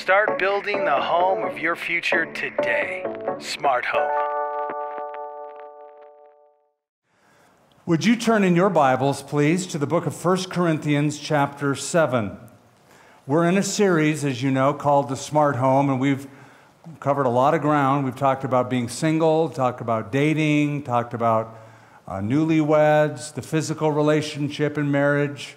Start building the home of your future today. Smart Home. Would you turn in your Bibles, please, to the book of 1 Corinthians, chapter 7? We're in a series, as you know, called The Smart Home, and we've covered a lot of ground. We've talked about being single, talked about dating, talked about uh, newlyweds, the physical relationship in marriage,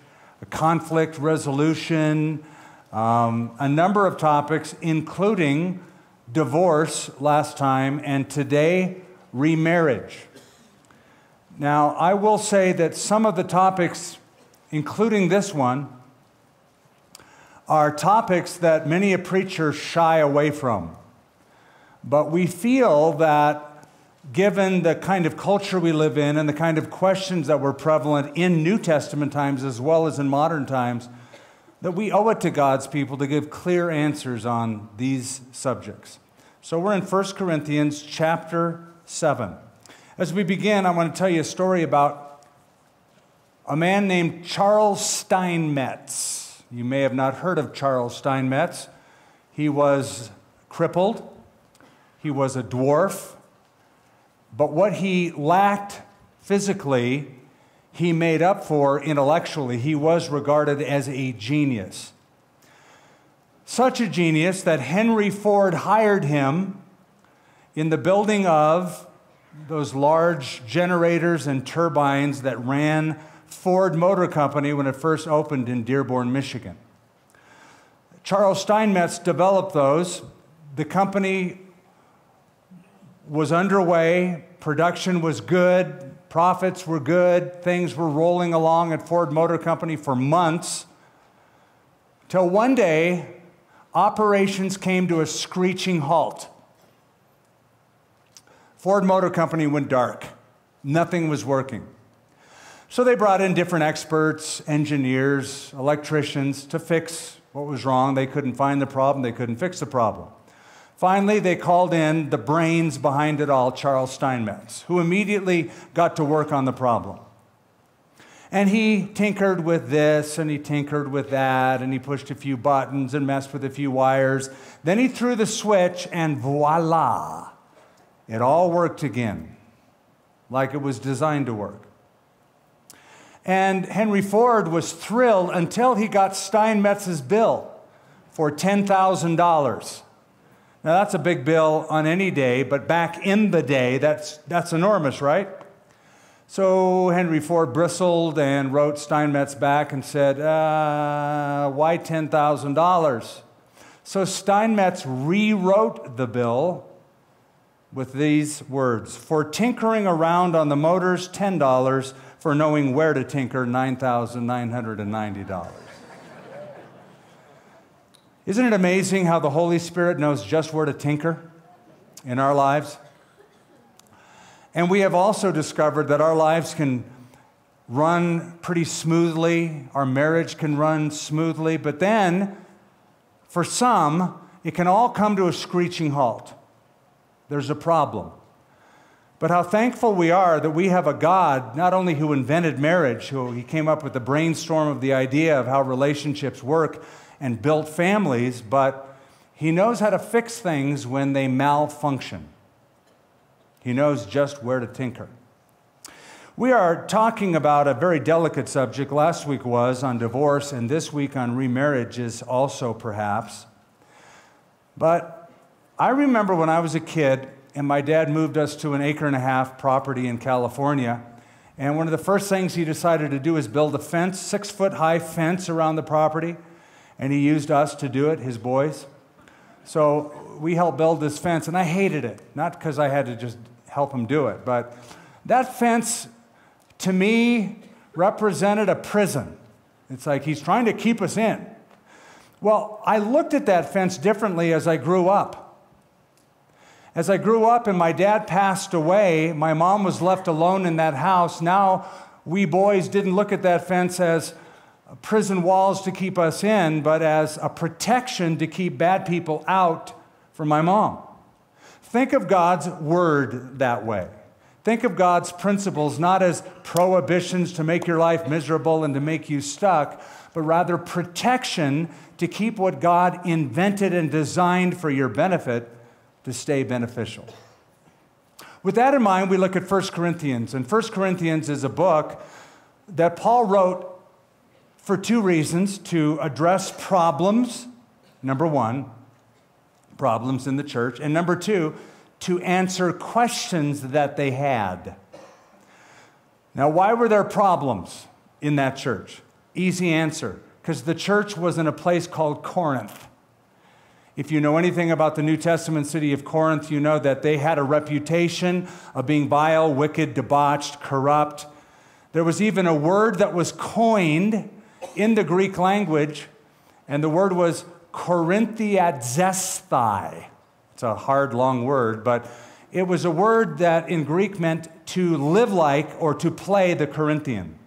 conflict resolution, um, a number of topics, including divorce last time, and today, remarriage. Now, I will say that some of the topics, including this one, are topics that many a preacher shy away from. But we feel that given the kind of culture we live in and the kind of questions that were prevalent in New Testament times as well as in modern times, that we owe it to God's people to give clear answers on these subjects. So we're in 1 Corinthians chapter 7. As we begin, I want to tell you a story about a man named Charles Steinmetz. You may have not heard of Charles Steinmetz. He was crippled, he was a dwarf, but what he lacked physically, he made up for intellectually. He was regarded as a genius. Such a genius that Henry Ford hired him in the building of those large generators and turbines that ran Ford Motor Company when it first opened in Dearborn, Michigan. Charles Steinmetz developed those. The company was underway, production was good, profits were good, things were rolling along at Ford Motor Company for months. Till one day, operations came to a screeching halt. Ford Motor Company went dark. Nothing was working. So they brought in different experts, engineers, electricians to fix what was wrong. They couldn't find the problem, they couldn't fix the problem. Finally, they called in the brains behind it all, Charles Steinmetz, who immediately got to work on the problem. And he tinkered with this and he tinkered with that and he pushed a few buttons and messed with a few wires. Then he threw the switch and voila, it all worked again, like it was designed to work. And Henry Ford was thrilled until he got Steinmetz's bill for $10,000. Now, that's a big bill on any day, but back in the day, that's, that's enormous, right? So Henry Ford bristled and wrote Steinmetz back and said, uh, Why $10,000? So Steinmetz rewrote the bill with these words For tinkering around on the motors, $10. For knowing where to tinker, $9,990. Isn't it amazing how the Holy Spirit knows just where to tinker in our lives? And we have also discovered that our lives can run pretty smoothly, our marriage can run smoothly, but then for some, it can all come to a screeching halt. There's a problem. But how thankful we are that we have a God, not only who invented marriage, who he came up with the brainstorm of the idea of how relationships work, and built families, but he knows how to fix things when they malfunction. He knows just where to tinker. We are talking about a very delicate subject. Last week was on divorce, and this week on remarriages, also perhaps. But I remember when I was a kid, and my dad moved us to an acre and a half property in California. And one of the first things he decided to do is build a fence, six foot high fence around the property and he used us to do it, his boys. So we helped build this fence, and I hated it. Not because I had to just help him do it, but that fence to me represented a prison. It's like he's trying to keep us in. Well, I looked at that fence differently as I grew up. As I grew up and my dad passed away, my mom was left alone in that house. Now, we boys didn't look at that fence as prison walls to keep us in, but as a protection to keep bad people out from my mom. Think of God's word that way. Think of God's principles not as prohibitions to make your life miserable and to make you stuck, but rather protection to keep what God invented and designed for your benefit to stay beneficial. With that in mind, we look at 1 Corinthians. And 1 Corinthians is a book that Paul wrote for two reasons to address problems, number one, problems in the church, and number two, to answer questions that they had. Now, why were there problems in that church? Easy answer because the church was in a place called Corinth. If you know anything about the New Testament city of Corinth, you know that they had a reputation of being vile, wicked, debauched, corrupt. There was even a word that was coined in the Greek language, and the word was Corinthiadzesthai. It's a hard, long word, but it was a word that in Greek meant to live like or to play the Corinthian,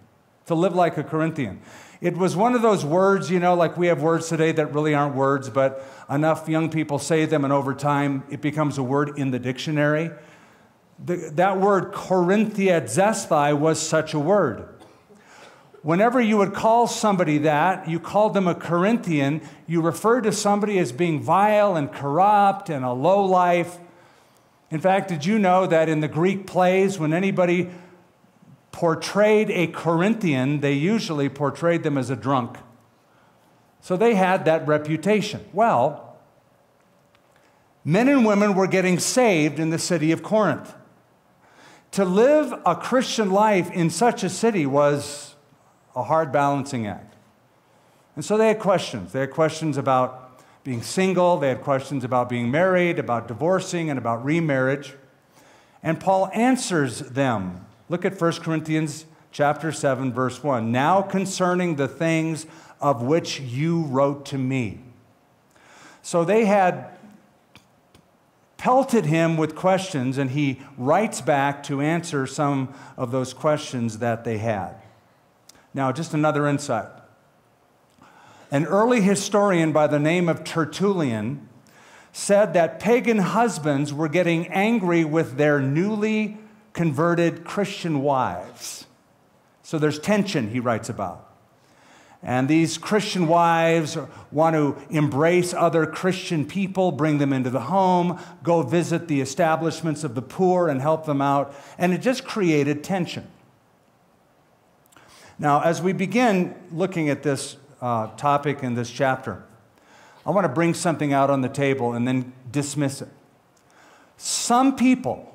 to live like a Corinthian. It was one of those words, you know, like we have words today that really aren't words, but enough young people say them, and over time it becomes a word in the dictionary. The, that word, Corinthiadzesthai, was such a word. Whenever you would call somebody that, you called them a Corinthian, you referred to somebody as being vile and corrupt and a low life. In fact, did you know that in the Greek plays, when anybody portrayed a Corinthian, they usually portrayed them as a drunk. So they had that reputation. Well, men and women were getting saved in the city of Corinth. To live a Christian life in such a city was a hard balancing act. And so they had questions. They had questions about being single, they had questions about being married, about divorcing, and about remarriage. And Paul answers them Look at 1 Corinthians chapter 7 verse 1. Now concerning the things of which you wrote to me. So they had pelted him with questions and he writes back to answer some of those questions that they had. Now, just another insight. An early historian by the name of Tertullian said that pagan husbands were getting angry with their newly converted Christian wives. So there's tension, he writes about. And these Christian wives want to embrace other Christian people, bring them into the home, go visit the establishments of the poor and help them out. And it just created tension. Now, as we begin looking at this uh, topic in this chapter, I want to bring something out on the table and then dismiss it. Some people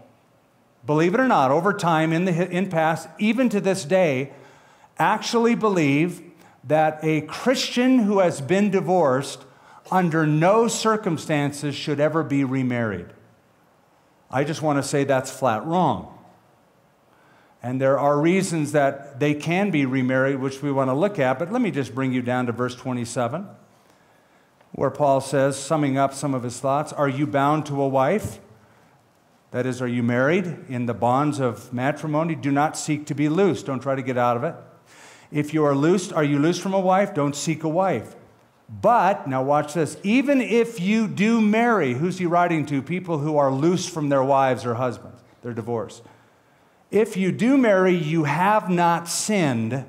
believe it or not, over time in the in past, even to this day, actually believe that a Christian who has been divorced under no circumstances should ever be remarried. I just want to say that's flat wrong. And there are reasons that they can be remarried, which we want to look at, but let me just bring you down to verse 27, where Paul says, summing up some of his thoughts, Are you bound to a wife? That is, are you married in the bonds of matrimony? Do not seek to be loose. Don't try to get out of it. If you are loosed, are you loosed from a wife? Don't seek a wife. But, now watch this, even if you do marry, who's he writing to? People who are loose from their wives or husbands, they're divorced. If you do marry, you have not sinned.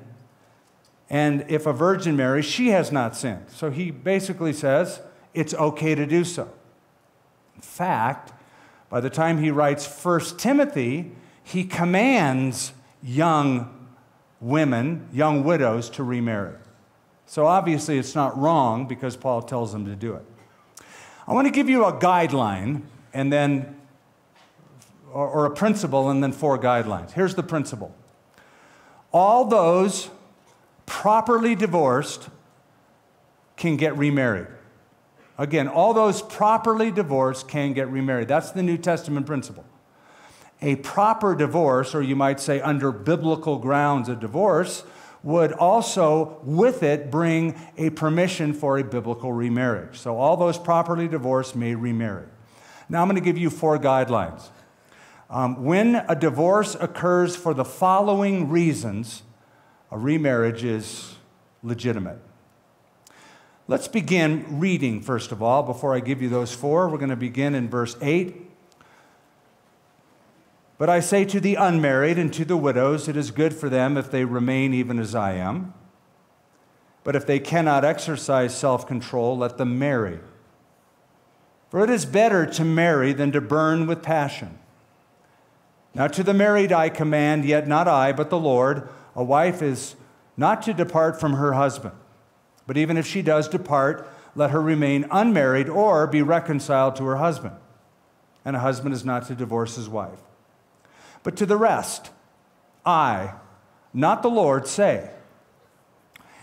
And if a virgin marries, she has not sinned. So he basically says it's okay to do so. In fact, by the time he writes 1 Timothy, he commands young women, young widows, to remarry. So obviously it's not wrong because Paul tells them to do it. I want to give you a guideline and then, or, or a principle and then four guidelines. Here's the principle all those properly divorced can get remarried. Again, all those properly divorced can get remarried. That's the New Testament principle. A proper divorce, or you might say under biblical grounds, a divorce, would also, with it, bring a permission for a biblical remarriage. So all those properly divorced may remarry. Now I'm going to give you four guidelines. Um, when a divorce occurs for the following reasons, a remarriage is legitimate. Let's begin reading, first of all, before I give you those four. We're going to begin in verse 8. But I say to the unmarried and to the widows, it is good for them if they remain even as I am. But if they cannot exercise self control, let them marry. For it is better to marry than to burn with passion. Now, to the married I command, yet not I, but the Lord, a wife is not to depart from her husband. But even if she does depart, let her remain unmarried or be reconciled to her husband. And a husband is not to divorce his wife. But to the rest, I, not the Lord, say,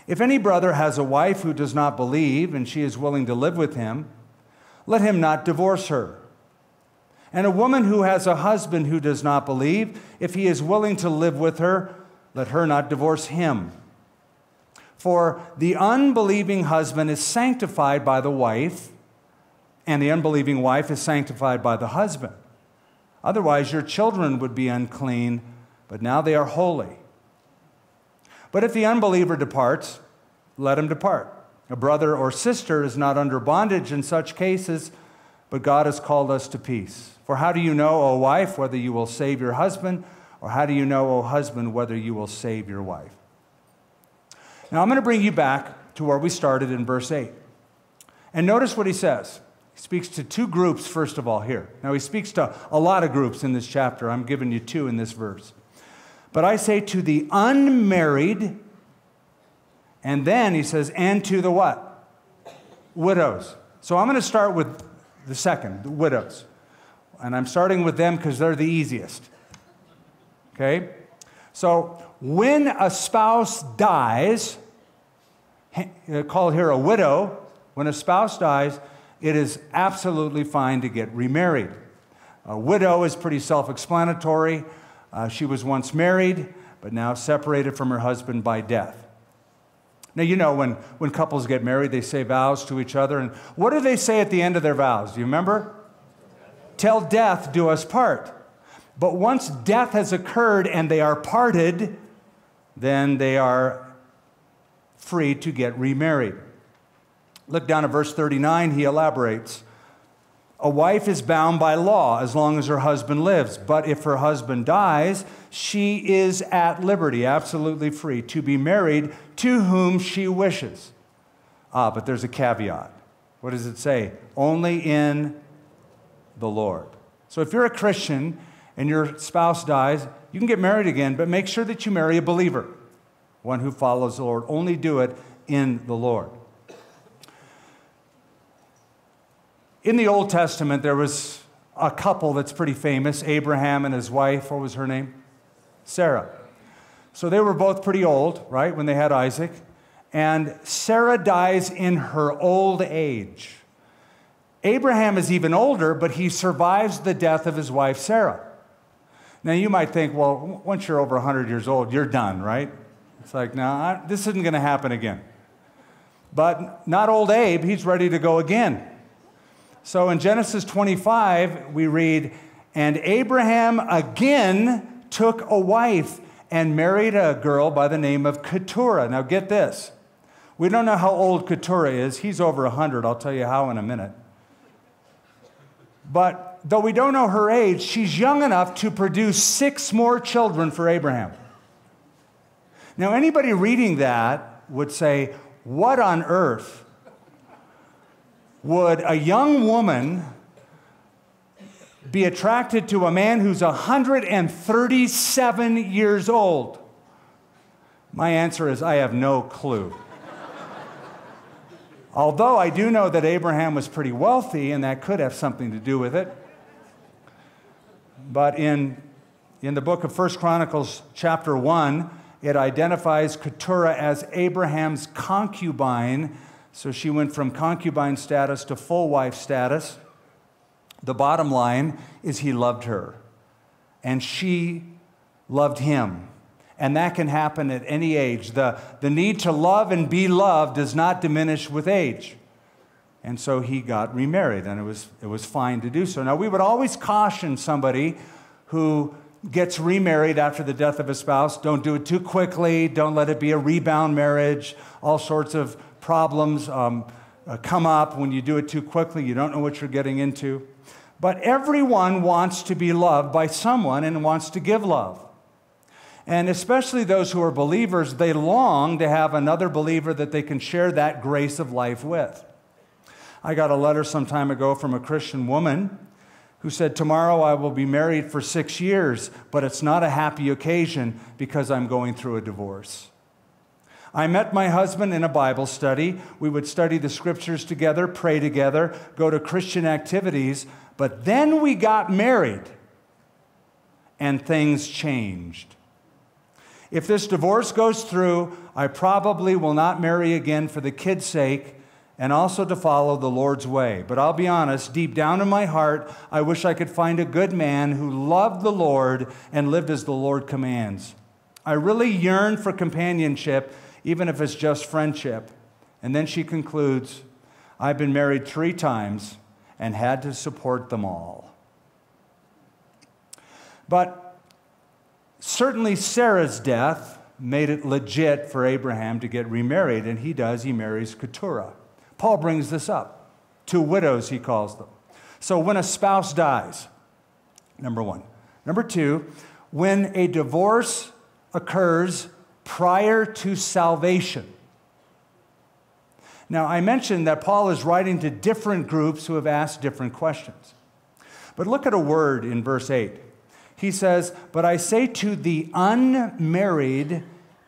if any brother has a wife who does not believe and she is willing to live with him, let him not divorce her. And a woman who has a husband who does not believe, if he is willing to live with her, let her not divorce him. For the unbelieving husband is sanctified by the wife, and the unbelieving wife is sanctified by the husband. Otherwise, your children would be unclean, but now they are holy. But if the unbeliever departs, let him depart. A brother or sister is not under bondage in such cases, but God has called us to peace. For how do you know, O wife, whether you will save your husband, or how do you know, O husband, whether you will save your wife? Now I'm going to bring you back to where we started in verse 8. And notice what he says. He speaks to two groups, first of all, here. Now, he speaks to a lot of groups in this chapter. I'm giving you two in this verse. But I say to the unmarried, and then he says, and to the what? Widows. So I'm going to start with the second, the widows. And I'm starting with them because they're the easiest. Okay? So when a spouse dies, called here a widow, when a spouse dies, it is absolutely fine to get remarried. A widow is pretty self explanatory. Uh, she was once married, but now separated from her husband by death. Now, you know, when, when couples get married, they say vows to each other. And what do they say at the end of their vows? Do you remember? Till death do us part. But once death has occurred and they are parted, then they are free to get remarried. Look down at verse 39, he elaborates. A wife is bound by law as long as her husband lives, but if her husband dies, she is at liberty, absolutely free, to be married to whom she wishes. Ah, but there's a caveat. What does it say? Only in the Lord. So if you're a Christian and your spouse dies, you can get married again, but make sure that you marry a believer, one who follows the Lord. Only do it in the Lord. In the Old Testament, there was a couple that's pretty famous Abraham and his wife. What was her name? Sarah. So they were both pretty old, right, when they had Isaac. And Sarah dies in her old age. Abraham is even older, but he survives the death of his wife, Sarah. Now, you might think, well, once you're over 100 years old, you're done, right? It's like, no, this isn't going to happen again. But not old Abe, he's ready to go again. So in Genesis 25, we read, And Abraham again took a wife and married a girl by the name of Keturah. Now get this. We don't know how old Keturah is. He's over 100. I'll tell you how in a minute. But though we don't know her age, she's young enough to produce six more children for Abraham. Now, anybody reading that would say, What on earth would a young woman be attracted to a man who's 137 years old? My answer is I have no clue. Although I do know that Abraham was pretty wealthy, and that could have something to do with it. But in, in the book of First Chronicles, chapter 1, it identifies Keturah as Abraham's concubine so she went from concubine status to full wife status. The bottom line is he loved her, and she loved him. And that can happen at any age. The, the need to love and be loved does not diminish with age. And so he got remarried, and it was, it was fine to do so. Now, we would always caution somebody who gets remarried after the death of a spouse don't do it too quickly, don't let it be a rebound marriage, all sorts of problems um, uh, come up when you do it too quickly. You don't know what you're getting into. But everyone wants to be loved by someone and wants to give love. And especially those who are believers, they long to have another believer that they can share that grace of life with. I got a letter some time ago from a Christian woman who said, Tomorrow I will be married for six years, but it's not a happy occasion because I'm going through a divorce. I met my husband in a Bible study. We would study the scriptures together, pray together, go to Christian activities, but then we got married and things changed. If this divorce goes through, I probably will not marry again for the kids' sake and also to follow the Lord's way. But I'll be honest, deep down in my heart, I wish I could find a good man who loved the Lord and lived as the Lord commands. I really yearn for companionship, even if it's just friendship. And then she concludes I've been married three times and had to support them all. But certainly Sarah's death made it legit for Abraham to get remarried, and he does. He marries Keturah. Paul brings this up. Two widows, he calls them. So when a spouse dies, number one. Number two, when a divorce occurs prior to salvation. Now, I mentioned that Paul is writing to different groups who have asked different questions. But look at a word in verse 8. He says, But I say to the unmarried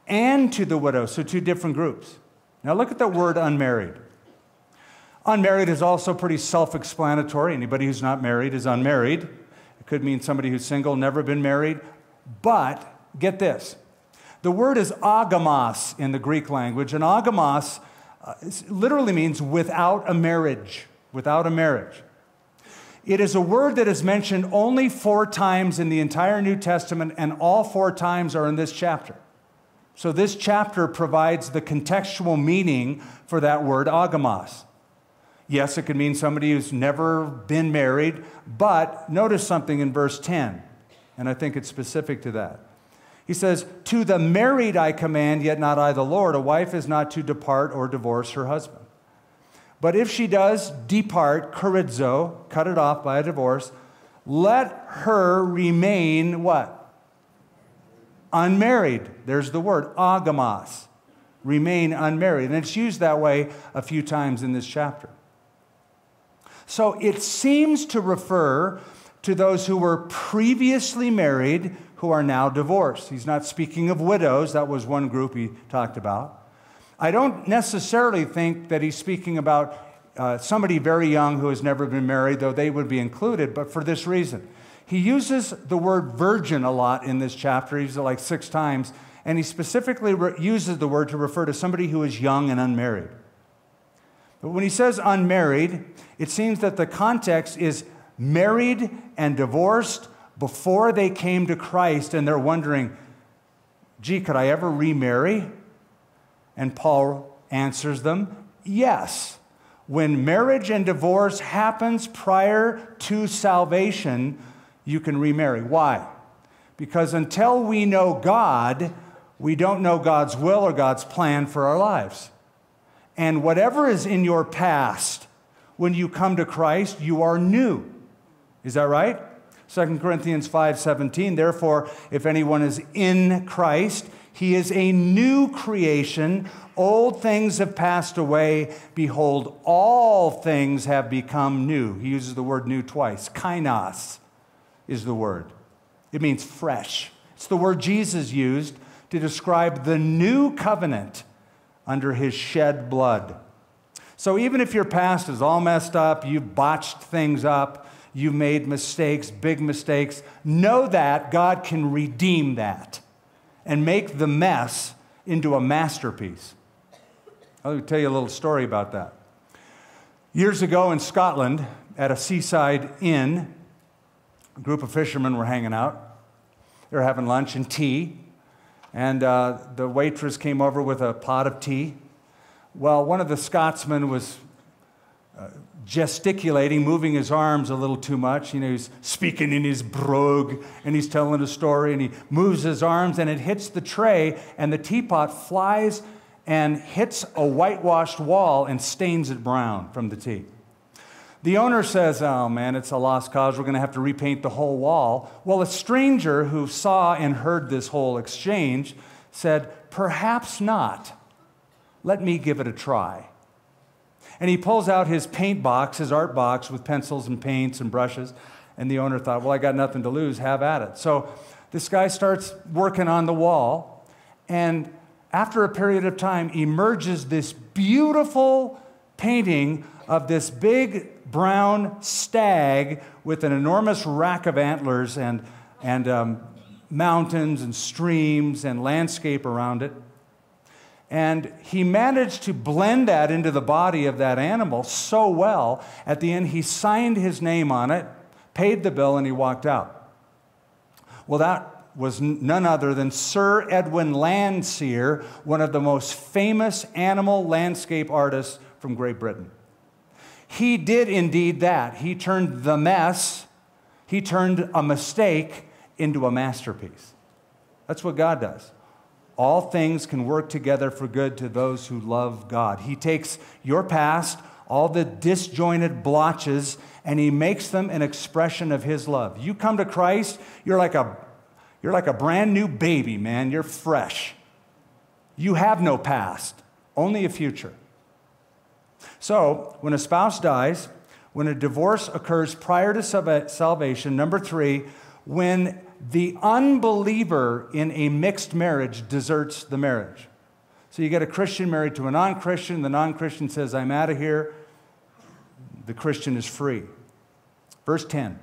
and to the widow. So, two different groups. Now, look at the word unmarried. Unmarried is also pretty self explanatory. Anybody who's not married is unmarried. It could mean somebody who's single, never been married. But get this the word is agamos in the Greek language, and agamos uh, literally means without a marriage. Without a marriage. It is a word that is mentioned only four times in the entire New Testament, and all four times are in this chapter. So, this chapter provides the contextual meaning for that word, agamos. Yes, it could mean somebody who's never been married, but notice something in verse 10, and I think it's specific to that. He says, To the married I command, yet not I the Lord. A wife is not to depart or divorce her husband. But if she does depart, chorizo, cut it off by a divorce, let her remain what? Unmarried. There's the word, agamos. Remain unmarried. And it's used that way a few times in this chapter. So it seems to refer to those who were previously married who are now divorced. He's not speaking of widows, that was one group he talked about. I don't necessarily think that he's speaking about uh, somebody very young who has never been married, though they would be included, but for this reason. He uses the word virgin a lot in this chapter. He uses it like six times, and he specifically re- uses the word to refer to somebody who is young and unmarried. But when he says unmarried, it seems that the context is married and divorced before they came to Christ, and they're wondering, gee, could I ever remarry? And Paul answers them, yes. When marriage and divorce happens prior to salvation, you can remarry. Why? Because until we know God, we don't know God's will or God's plan for our lives. And whatever is in your past, when you come to Christ, you are new. Is that right? 2 Corinthians 5:17 Therefore if anyone is in Christ he is a new creation. Old things have passed away. Behold all things have become new. He uses the word new twice. Kainos is the word. It means fresh. It's the word Jesus used to describe the new covenant under his shed blood. So even if your past is all messed up, you've botched things up, you've made mistakes, big mistakes, know that God can redeem that and make the mess into a masterpiece. I'll tell you a little story about that. Years ago in Scotland, at a seaside inn, a group of fishermen were hanging out. They were having lunch and tea, and uh, the waitress came over with a pot of tea. Well, one of the Scotsmen was uh, gesticulating, moving his arms a little too much. You know, he's speaking in his brogue and he's telling a story and he moves his arms and it hits the tray and the teapot flies and hits a whitewashed wall and stains it brown from the tea. The owner says, Oh man, it's a lost cause. We're going to have to repaint the whole wall. Well, a stranger who saw and heard this whole exchange said, Perhaps not. Let me give it a try. And he pulls out his paint box, his art box with pencils and paints and brushes. And the owner thought, Well, I got nothing to lose. Have at it. So this guy starts working on the wall. And after a period of time, emerges this beautiful painting of this big brown stag with an enormous rack of antlers and, and um, mountains and streams and landscape around it. And he managed to blend that into the body of that animal so well. At the end, he signed his name on it, paid the bill, and he walked out. Well, that was none other than Sir Edwin Landseer, one of the most famous animal landscape artists from Great Britain. He did indeed that. He turned the mess, he turned a mistake into a masterpiece. That's what God does. All things can work together for good to those who love God. He takes your past, all the disjointed blotches, and He makes them an expression of His love. You come to Christ, you're like a, you're like a brand new baby, man. You're fresh. You have no past, only a future. So, when a spouse dies, when a divorce occurs prior to salvation, number three, when the unbeliever in a mixed marriage deserts the marriage. So you get a Christian married to a non Christian, the non Christian says, I'm out of here. The Christian is free. Verse 10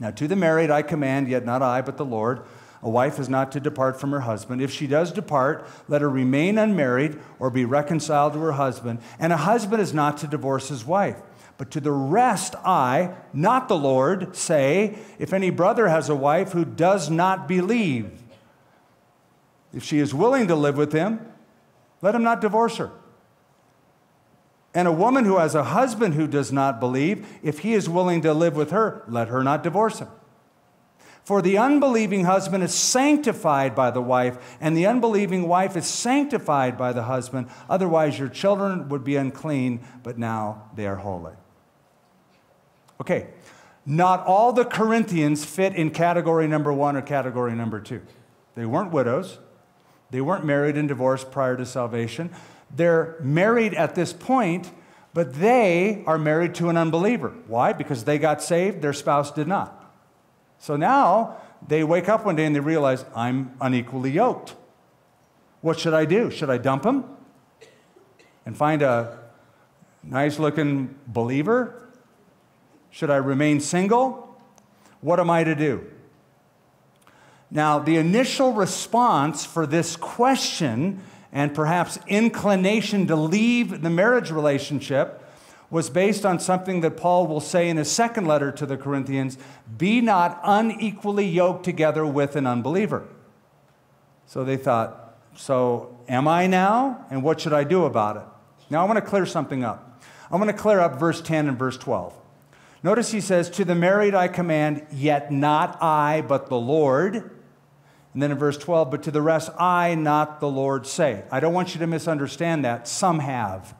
Now to the married I command, yet not I, but the Lord a wife is not to depart from her husband. If she does depart, let her remain unmarried or be reconciled to her husband. And a husband is not to divorce his wife. But to the rest, I, not the Lord, say, if any brother has a wife who does not believe, if she is willing to live with him, let him not divorce her. And a woman who has a husband who does not believe, if he is willing to live with her, let her not divorce him. For the unbelieving husband is sanctified by the wife, and the unbelieving wife is sanctified by the husband. Otherwise, your children would be unclean, but now they are holy. Okay, not all the Corinthians fit in category number one or category number two. They weren't widows, they weren't married and divorced prior to salvation. They're married at this point, but they are married to an unbeliever. Why? Because they got saved, their spouse did not. So now they wake up one day and they realize, I'm unequally yoked. What should I do? Should I dump him and find a nice looking believer? Should I remain single? What am I to do? Now, the initial response for this question and perhaps inclination to leave the marriage relationship was based on something that Paul will say in his second letter to the Corinthians be not unequally yoked together with an unbeliever. So they thought, so am I now? And what should I do about it? Now I want to clear something up. I want to clear up verse 10 and verse 12. Notice he says, To the married I command, yet not I, but the Lord. And then in verse 12, but to the rest I, not the Lord, say. I don't want you to misunderstand that. Some have.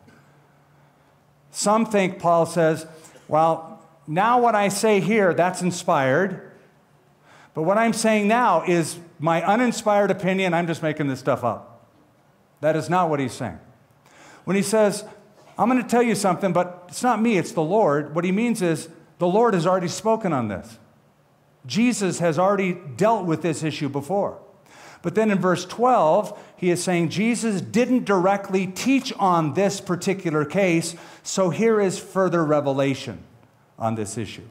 Some think Paul says, well, now what I say here, that's inspired. But what I'm saying now is my uninspired opinion. I'm just making this stuff up. That is not what he's saying. When he says, I'm going to tell you something, but it's not me, it's the Lord, what he means is the Lord has already spoken on this. Jesus has already dealt with this issue before. But then in verse 12, he is saying Jesus didn't directly teach on this particular case, so here is further revelation on this issue.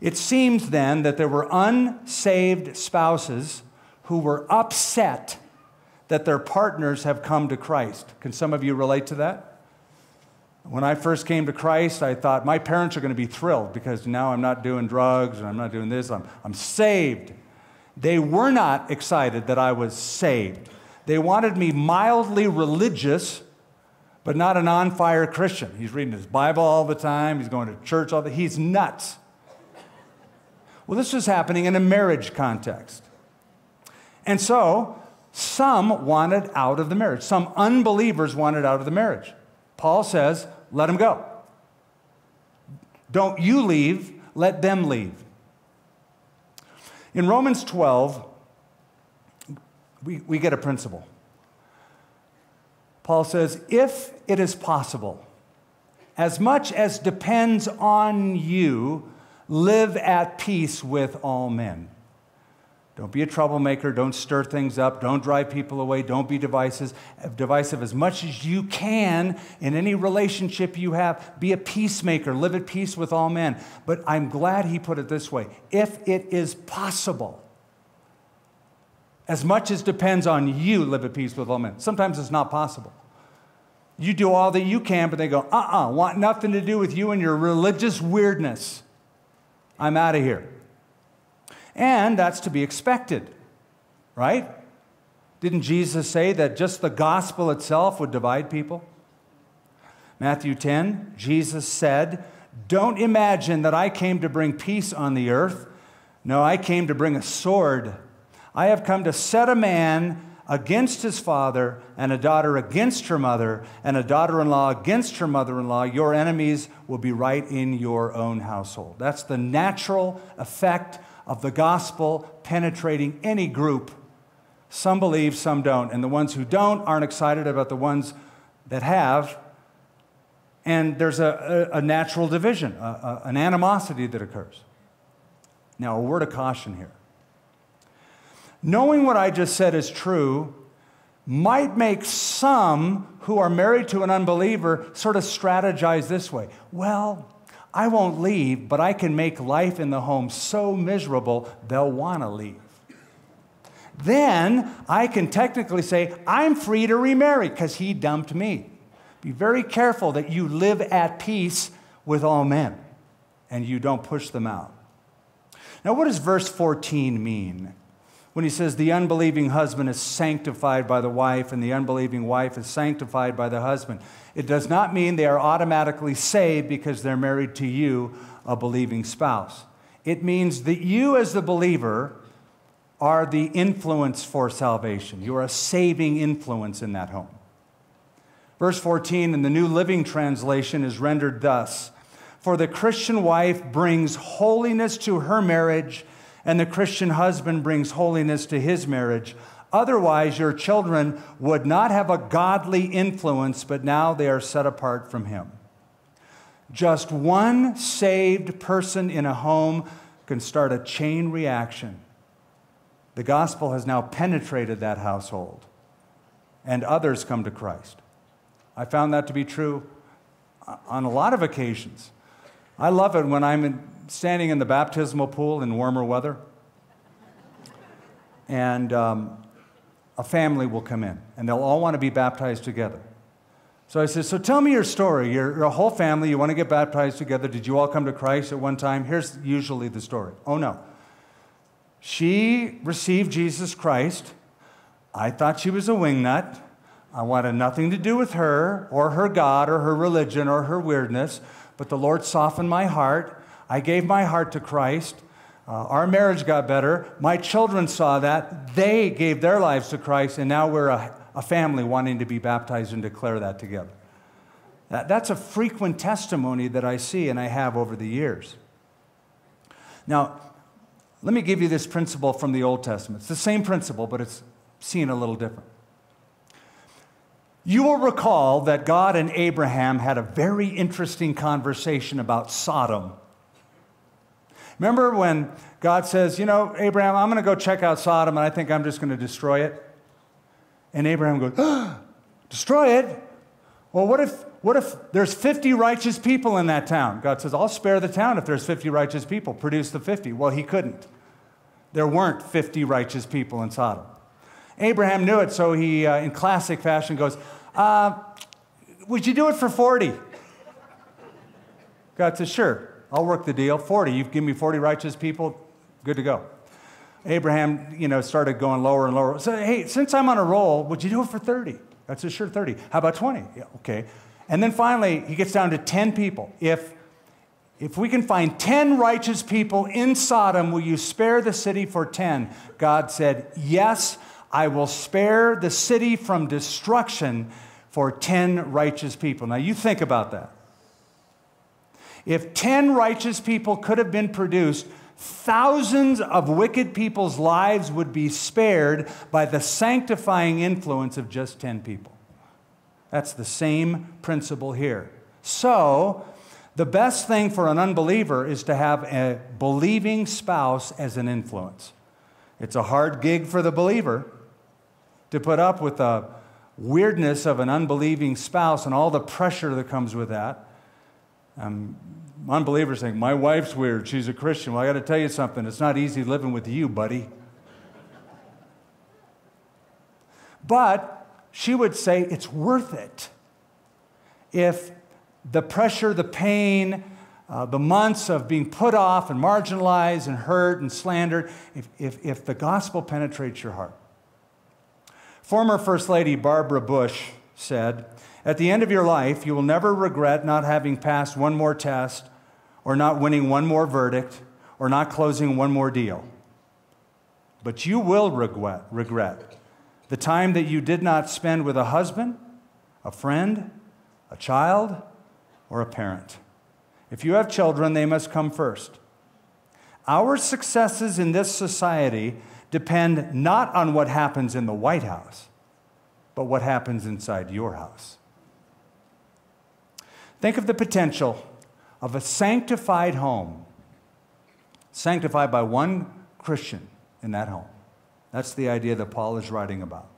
It seems then that there were unsaved spouses who were upset that their partners have come to Christ. Can some of you relate to that? When I first came to Christ, I thought my parents are going to be thrilled because now I'm not doing drugs and I'm not doing this. I'm, I'm saved. They were not excited that I was saved. They wanted me mildly religious, but not an on fire Christian. He's reading his Bible all the time, he's going to church all the he's nuts. Well, this was happening in a marriage context. And so, some wanted out of the marriage. Some unbelievers wanted out of the marriage. Paul says, let them go. Don't you leave, let them leave. In Romans 12, we, we get a principle. Paul says, if it is possible, as much as depends on you, live at peace with all men. Don't be a troublemaker. Don't stir things up. Don't drive people away. Don't be divisive. Divisive as much as you can in any relationship you have. Be a peacemaker. Live at peace with all men. But I'm glad he put it this way if it is possible, as much as depends on you, live at peace with all men. Sometimes it's not possible. You do all that you can, but they go, uh uh-uh, uh, want nothing to do with you and your religious weirdness. I'm out of here. And that's to be expected, right? Didn't Jesus say that just the gospel itself would divide people? Matthew 10, Jesus said, Don't imagine that I came to bring peace on the earth. No, I came to bring a sword. I have come to set a man against his father, and a daughter against her mother, and a daughter in law against her mother in law. Your enemies will be right in your own household. That's the natural effect of the gospel penetrating any group. Some believe, some don't. And the ones who don't aren't excited about the ones that have. And there's a, a, a natural division, a, an animosity that occurs. Now, a word of caution here. Knowing what I just said is true might make some who are married to an unbeliever sort of strategize this way. Well, I won't leave, but I can make life in the home so miserable they'll want to leave. Then I can technically say, I'm free to remarry because he dumped me. Be very careful that you live at peace with all men and you don't push them out. Now, what does verse 14 mean? When he says the unbelieving husband is sanctified by the wife and the unbelieving wife is sanctified by the husband. It does not mean they are automatically saved because they're married to you, a believing spouse. It means that you, as the believer, are the influence for salvation. You are a saving influence in that home. Verse 14 in the New Living Translation is rendered thus For the Christian wife brings holiness to her marriage, and the Christian husband brings holiness to his marriage. Otherwise, your children would not have a godly influence, but now they are set apart from Him. Just one saved person in a home can start a chain reaction. The gospel has now penetrated that household, and others come to Christ. I found that to be true on a lot of occasions. I love it when I'm in, standing in the baptismal pool in warmer weather. And um, a family will come in and they'll all want to be baptized together. So I said, So tell me your story. You're, a whole family, you want to get baptized together. Did you all come to Christ at one time? Here's usually the story. Oh, no. She received Jesus Christ. I thought she was a wingnut. I wanted nothing to do with her or her God or her religion or her weirdness, but the Lord softened my heart. I gave my heart to Christ. Uh, our marriage got better. My children saw that. They gave their lives to Christ, and now we're a, a family wanting to be baptized and declare that together. That, that's a frequent testimony that I see and I have over the years. Now, let me give you this principle from the Old Testament. It's the same principle, but it's seen a little different. You will recall that God and Abraham had a very interesting conversation about Sodom Remember when God says, You know, Abraham, I'm going to go check out Sodom and I think I'm just going to destroy it? And Abraham goes, oh, Destroy it? Well, what if, what if there's 50 righteous people in that town? God says, I'll spare the town if there's 50 righteous people. Produce the 50. Well, he couldn't. There weren't 50 righteous people in Sodom. Abraham knew it, so he, uh, in classic fashion, goes, uh, Would you do it for 40? God says, Sure. I'll work the deal. 40. You've given me 40 righteous people. Good to go. Abraham, you know, started going lower and lower. So, hey, since I'm on a roll, would you do it for 30? That's a sure 30. How about 20? Yeah, okay. And then finally, he gets down to 10 people. If, if we can find 10 righteous people in Sodom, will you spare the city for 10? God said, Yes, I will spare the city from destruction for 10 righteous people. Now, you think about that. If 10 righteous people could have been produced, thousands of wicked people's lives would be spared by the sanctifying influence of just 10 people. That's the same principle here. So, the best thing for an unbeliever is to have a believing spouse as an influence. It's a hard gig for the believer to put up with the weirdness of an unbelieving spouse and all the pressure that comes with that. Um, unbelievers think, My wife's weird. She's a Christian. Well, I got to tell you something. It's not easy living with you, buddy. But she would say it's worth it if the pressure, the pain, uh, the months of being put off and marginalized and hurt and slandered, if, if, if the gospel penetrates your heart. Former First Lady Barbara Bush said, At the end of your life, you will never regret not having passed one more test, or not winning one more verdict, or not closing one more deal. But you will regret, regret the time that you did not spend with a husband, a friend, a child, or a parent. If you have children, they must come first. Our successes in this society depend not on what happens in the White House, but what happens inside your house. Think of the potential of a sanctified home, sanctified by one Christian in that home. That's the idea that Paul is writing about.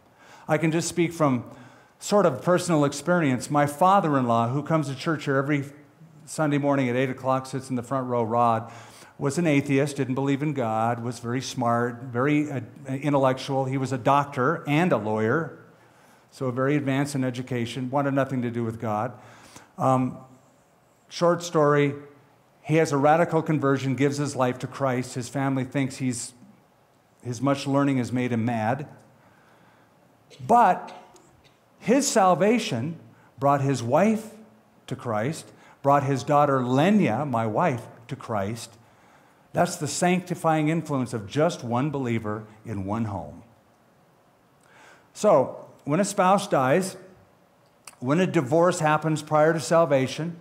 I can just speak from sort of personal experience. My father in law, who comes to church here every Sunday morning at 8 o'clock, sits in the front row, Rod, was an atheist, didn't believe in God, was very smart, very uh, intellectual. He was a doctor and a lawyer, so very advanced in education, wanted nothing to do with God. Um, short story, he has a radical conversion, gives his life to Christ. His family thinks he's, his much learning has made him mad. But his salvation brought his wife to Christ, brought his daughter Lenya, my wife, to Christ. That's the sanctifying influence of just one believer in one home. So, when a spouse dies, when a divorce happens prior to salvation,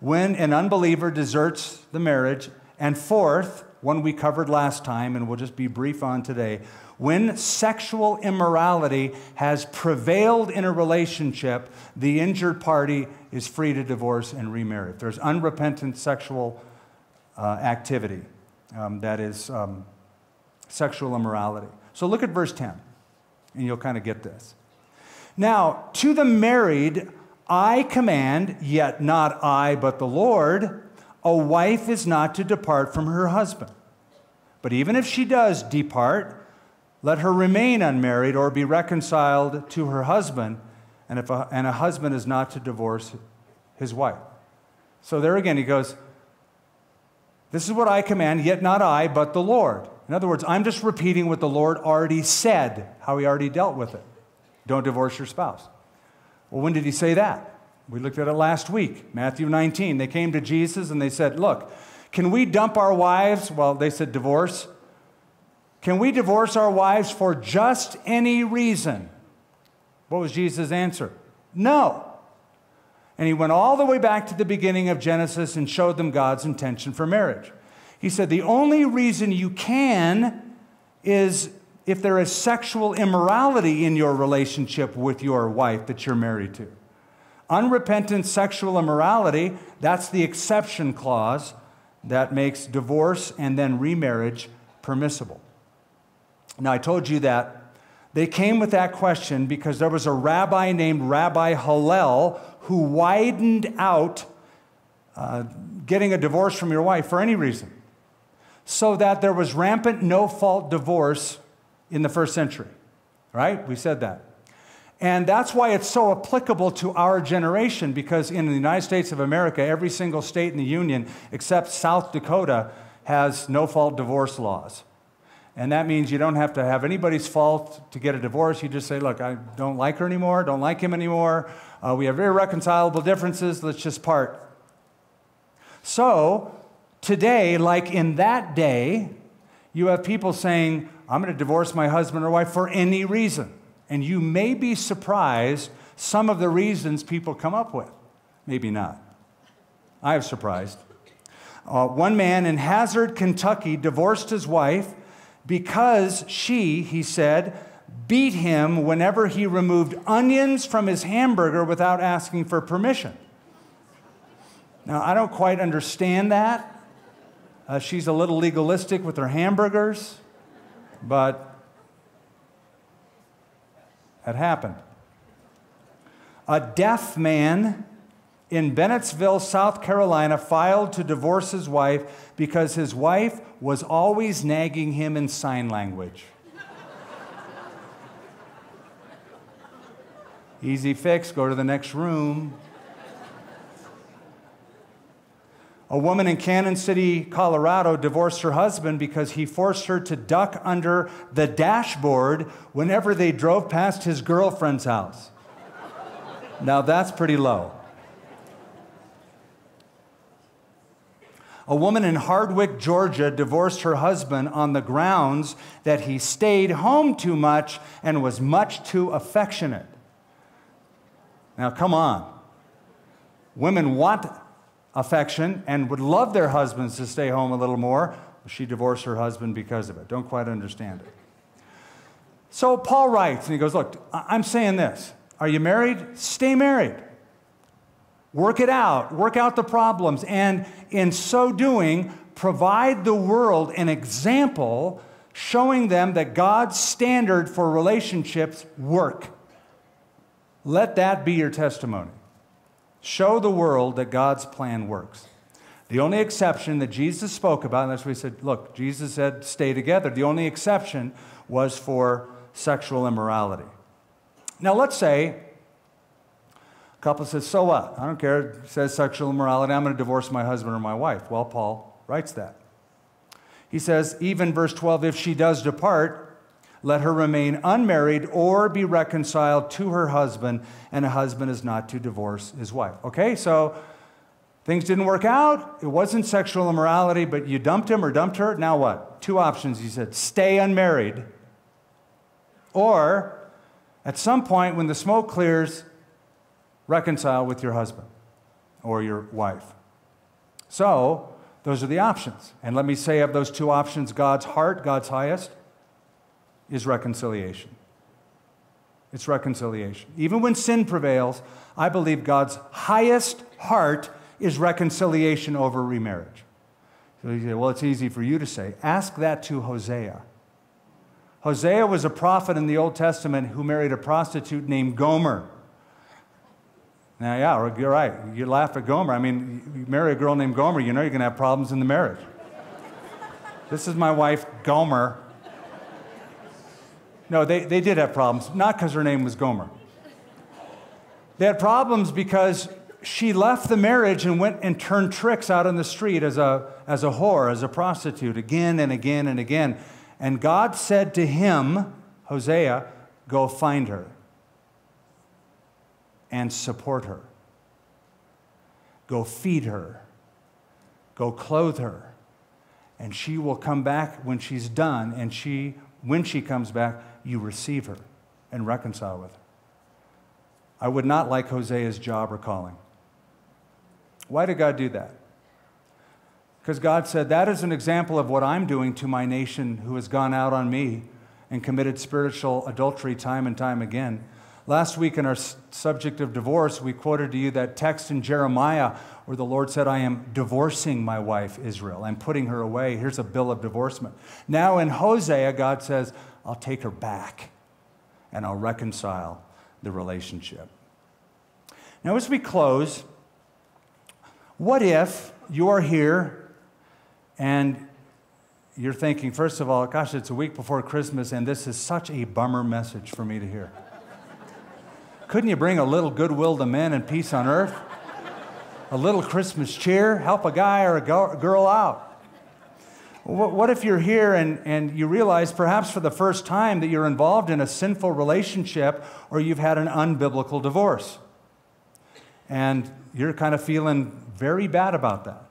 when an unbeliever deserts the marriage, and fourth, one we covered last time, and we'll just be brief on today, when sexual immorality has prevailed in a relationship, the injured party is free to divorce and remarry. If there's unrepentant sexual uh, activity, um, that is um, sexual immorality. So look at verse 10, and you'll kind of get this. Now, to the married, I command, yet not I, but the Lord, a wife is not to depart from her husband. But even if she does depart, let her remain unmarried or be reconciled to her husband, and, if a, and a husband is not to divorce his wife. So there again, he goes, This is what I command, yet not I, but the Lord. In other words, I'm just repeating what the Lord already said, how he already dealt with it. Don't divorce your spouse. Well, when did he say that? We looked at it last week, Matthew 19. They came to Jesus and they said, Look, can we dump our wives? Well, they said divorce. Can we divorce our wives for just any reason? What was Jesus' answer? No. And he went all the way back to the beginning of Genesis and showed them God's intention for marriage. He said, The only reason you can is if there is sexual immorality in your relationship with your wife that you're married to. Unrepentant sexual immorality, that's the exception clause that makes divorce and then remarriage permissible. Now, I told you that they came with that question because there was a rabbi named Rabbi Hillel who widened out uh, getting a divorce from your wife for any reason, so that there was rampant no fault divorce in the first century. Right? We said that. And that's why it's so applicable to our generation because in the United States of America, every single state in the Union except South Dakota has no fault divorce laws. And that means you don't have to have anybody's fault to get a divorce. You just say, look, I don't like her anymore, don't like him anymore. Uh, we have irreconcilable differences, let's just part. So, today, like in that day, you have people saying, I'm going to divorce my husband or wife for any reason. And you may be surprised some of the reasons people come up with. Maybe not. I have surprised. Uh, one man in Hazard, Kentucky, divorced his wife because she, he said, beat him whenever he removed onions from his hamburger without asking for permission. Now, I don't quite understand that. Uh, she's a little legalistic with her hamburgers, but it happened. A deaf man in Bennettsville, South Carolina, filed to divorce his wife because his wife was always nagging him in sign language. Easy fix, go to the next room. A woman in Cannon City, Colorado, divorced her husband because he forced her to duck under the dashboard whenever they drove past his girlfriend's house. now, that's pretty low. A woman in Hardwick, Georgia, divorced her husband on the grounds that he stayed home too much and was much too affectionate. Now, come on. Women want affection and would love their husbands to stay home a little more. She divorced her husband because of it. Don't quite understand it. So Paul writes, and he goes, Look, I'm saying this. Are you married? Stay married. Work it out, work out the problems, and in so doing, provide the world an example showing them that God's standard for relationships work. Let that be your testimony. Show the world that God's plan works. The only exception that Jesus spoke about, and that's what he said, look, Jesus said, stay together. The only exception was for sexual immorality. Now, let's say a couple says, so what? I don't care. It says sexual immorality. I'm going to divorce my husband or my wife. Well, Paul writes that. He says, even verse 12, if she does depart, let her remain unmarried or be reconciled to her husband, and a husband is not to divorce his wife. Okay, so things didn't work out. It wasn't sexual immorality, but you dumped him or dumped her. Now what? Two options. He said stay unmarried, or at some point when the smoke clears, reconcile with your husband or your wife. So, those are the options. And let me say of those two options, God's heart, God's highest, is reconciliation. It's reconciliation. Even when sin prevails, I believe God's highest heart is reconciliation over remarriage. So you say, well, it's easy for you to say. Ask that to Hosea. Hosea was a prophet in the Old Testament who married a prostitute named Gomer. Now, yeah, you're right. You laugh at Gomer. I mean, you marry a girl named Gomer, you know you're going to have problems in the marriage. this is my wife, Gomer. No, they, they did have problems, not because her name was Gomer. They had problems because she left the marriage and went and turned tricks out on the street as a, as a whore, as a prostitute, again and again and again. And God said to him, Hosea, go find her and support her. Go feed her. Go clothe her. And she will come back when she's done, and she, when she comes back, you receive her and reconcile with her. I would not like Hosea's job or calling. Why did God do that? Because God said, That is an example of what I'm doing to my nation who has gone out on me and committed spiritual adultery time and time again. Last week, in our subject of divorce, we quoted to you that text in Jeremiah where the Lord said, I am divorcing my wife, Israel. I'm putting her away. Here's a bill of divorcement. Now, in Hosea, God says, I'll take her back and I'll reconcile the relationship. Now, as we close, what if you're here and you're thinking, first of all, gosh, it's a week before Christmas and this is such a bummer message for me to hear? Couldn't you bring a little goodwill to men and peace on earth? A little Christmas cheer? Help a guy or a girl out? What if you're here and, and you realize, perhaps for the first time, that you're involved in a sinful relationship or you've had an unbiblical divorce? And you're kind of feeling very bad about that.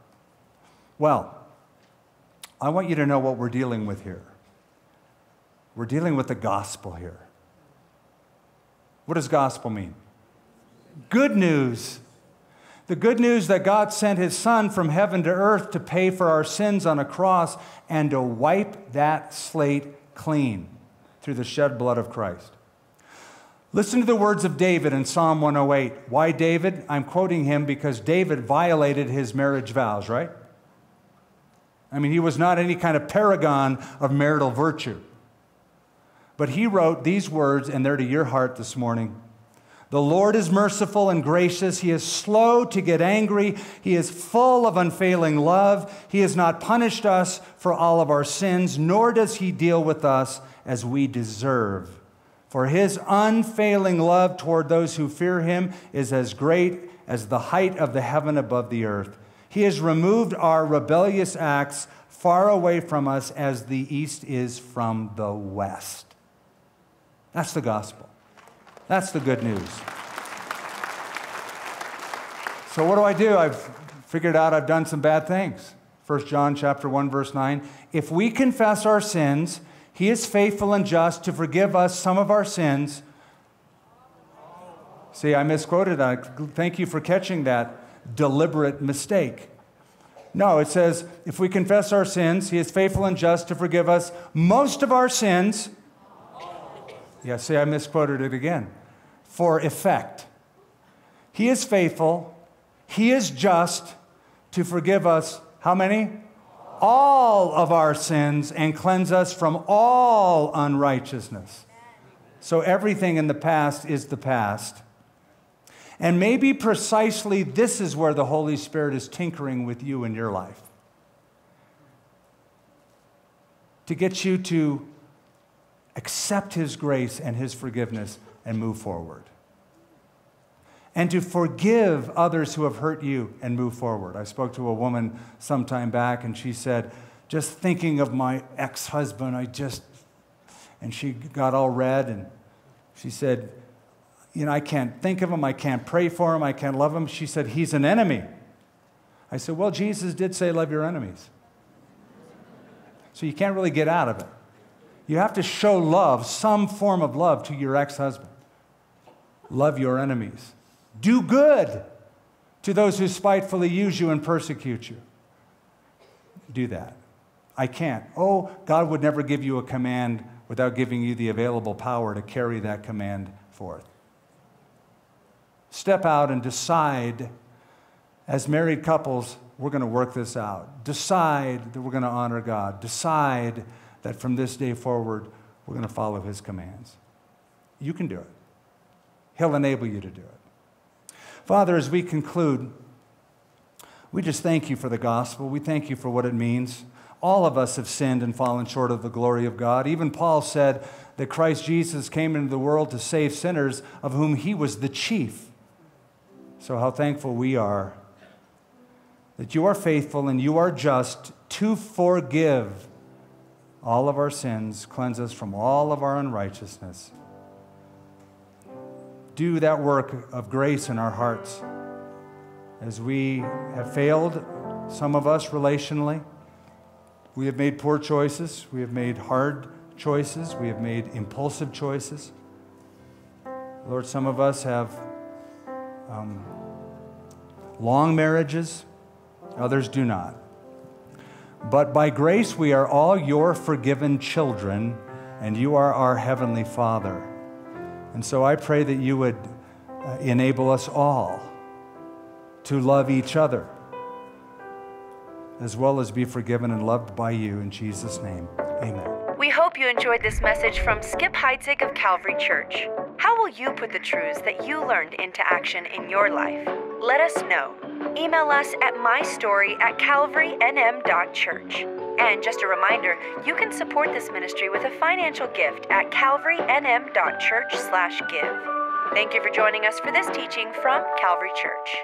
Well, I want you to know what we're dealing with here. We're dealing with the gospel here. What does gospel mean? Good news. The good news that God sent his son from heaven to earth to pay for our sins on a cross and to wipe that slate clean through the shed blood of Christ. Listen to the words of David in Psalm 108. Why David? I'm quoting him because David violated his marriage vows, right? I mean, he was not any kind of paragon of marital virtue. But he wrote these words, and they're to your heart this morning. The Lord is merciful and gracious. He is slow to get angry. He is full of unfailing love. He has not punished us for all of our sins, nor does he deal with us as we deserve. For his unfailing love toward those who fear him is as great as the height of the heaven above the earth. He has removed our rebellious acts far away from us as the east is from the west. That's the gospel. That's the good news. So what do I do? I've figured out I've done some bad things. 1 John chapter 1 verse 9. If we confess our sins, he is faithful and just to forgive us some of our sins. See, I misquoted. I thank you for catching that deliberate mistake. No, it says, if we confess our sins, he is faithful and just to forgive us most of our sins. Yeah, see, I misquoted it again. For effect. He is faithful, he is just to forgive us how many? all of our sins and cleanse us from all unrighteousness. So everything in the past is the past. And maybe precisely this is where the Holy Spirit is tinkering with you in your life to get you to accept His grace and His forgiveness and move forward and to forgive others who have hurt you and move forward. I spoke to a woman some time back, and she said, Just thinking of my ex husband, I just, and she got all red, and she said, You know, I can't think of him, I can't pray for him, I can't love him. She said, He's an enemy. I said, Well, Jesus did say, Love your enemies. So you can't really get out of it. You have to show love, some form of love to your ex husband. Love your enemies. Do good to those who spitefully use you and persecute you. Do that. I can't. Oh, God would never give you a command without giving you the available power to carry that command forth. Step out and decide, as married couples, we're going to work this out. Decide that we're going to honor God. Decide that from this day forward, we're going to follow His commands. You can do it, He'll enable you to do it. Father, as we conclude, we just thank you for the gospel. We thank you for what it means. All of us have sinned and fallen short of the glory of God. Even Paul said that Christ Jesus came into the world to save sinners, of whom he was the chief. So, how thankful we are that you are faithful and you are just to forgive all of our sins, cleanse us from all of our unrighteousness do that work of grace in our hearts as we have failed, some of us relationally. We have made poor choices, we have made hard choices, we have made impulsive choices. Lord, some of us have um, long marriages, others do not. But by grace, we are all your forgiven children, and you are our Heavenly Father. And so I pray that you would uh, enable us all to love each other as well as be forgiven and loved by you in Jesus' name. Amen. We hope you enjoyed this message from Skip Heitzig of Calvary Church. How will you put the truths that you learned into action in your life? Let us know. Email us at mystory at calvarynm.church. And just a reminder, you can support this ministry with a financial gift at calvarynm.church/give. Thank you for joining us for this teaching from Calvary Church.